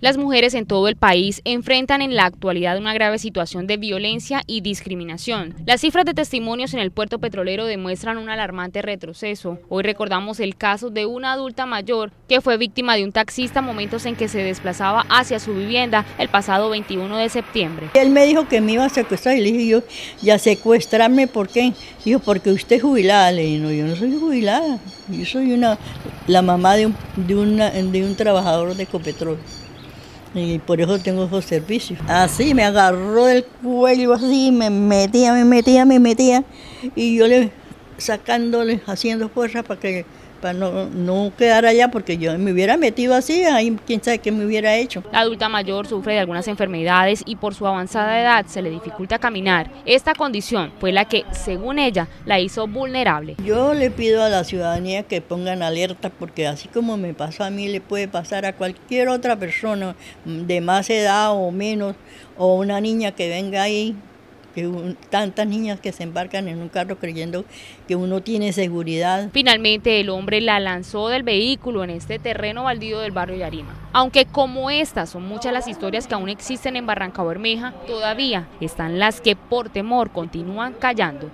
Las mujeres en todo el país enfrentan en la actualidad una grave situación de violencia y discriminación. Las cifras de testimonios en el puerto petrolero demuestran un alarmante retroceso. Hoy recordamos el caso de una adulta mayor que fue víctima de un taxista momentos en que se desplazaba hacia su vivienda el pasado 21 de septiembre. Él me dijo que me iba a secuestrar y le dije yo, ¿ya secuestrarme por qué? Dijo, porque usted es jubilada. Le dije, no, yo no soy jubilada. Yo soy una, la mamá de un, de, de un trabajador de Ecopetrol y por eso tengo esos servicios. Así me agarró del cuello, así me metía, me metía, me metía y yo le sacándole, haciendo fuerza para que para no, no quedar allá porque yo me hubiera metido así, ahí quién sabe qué me hubiera hecho. La adulta mayor sufre de algunas enfermedades y por su avanzada edad se le dificulta caminar. Esta condición fue la que, según ella, la hizo vulnerable. Yo le pido a la ciudadanía que pongan alerta porque así como me pasó a mí, le puede pasar a cualquier otra persona de más edad o menos, o una niña que venga ahí tantas niñas que se embarcan en un carro creyendo que uno tiene seguridad. Finalmente el hombre la lanzó del vehículo en este terreno baldío del barrio Yarima. Aunque como estas son muchas las historias que aún existen en Barranca Bermeja, todavía están las que por temor continúan callando.